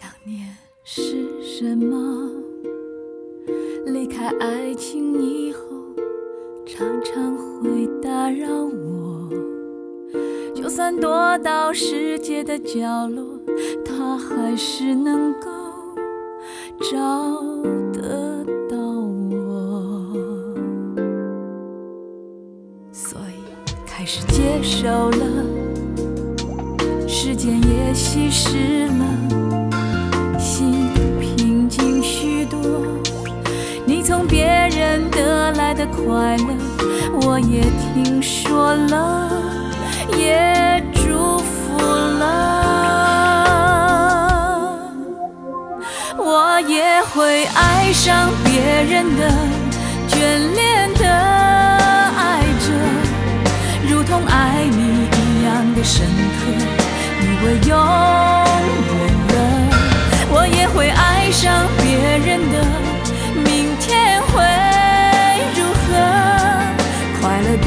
想念是什么？离开爱情以后，常常会打扰我。就算躲到世界的角落，它还是能够找得到我。所以开始接受了，时间也稀释了，的快乐，我也听说了，也祝福了。我也会爱上别人的，眷恋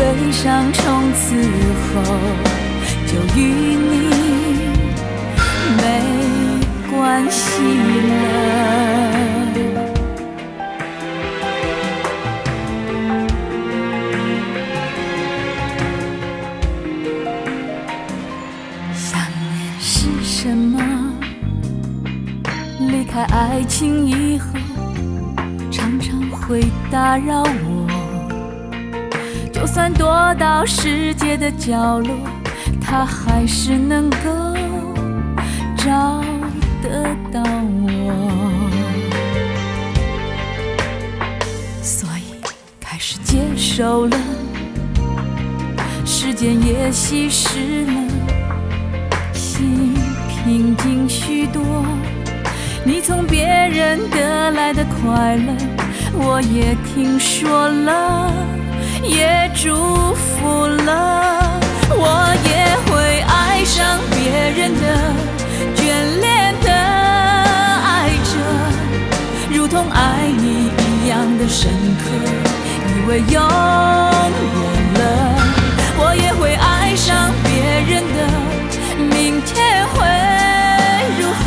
悲伤从此后就与你没关系了。想念是什么？离开爱情以后，常常会打扰我。就算躲到世界的角落，它还是能够找得到我。所以开始接受了，时间也稀释了，心平静许多。你从别人得来的快乐，我也听说了，也祝福了。我也会爱上别人的，眷恋的爱着，如同爱你一样的深刻，以为永远了。我也会爱上别人的，明天会如何？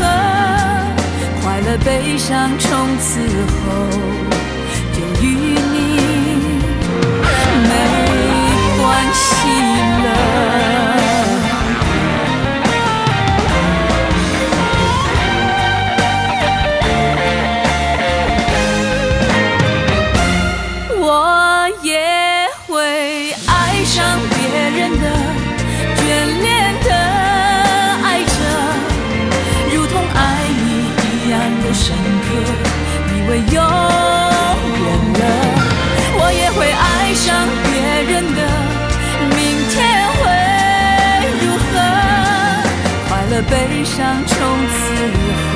快乐悲伤从此后的眷恋的爱着，如同爱你一样的深刻，以为永远了，我也会爱上别人的，明天会如何？快乐悲伤从此。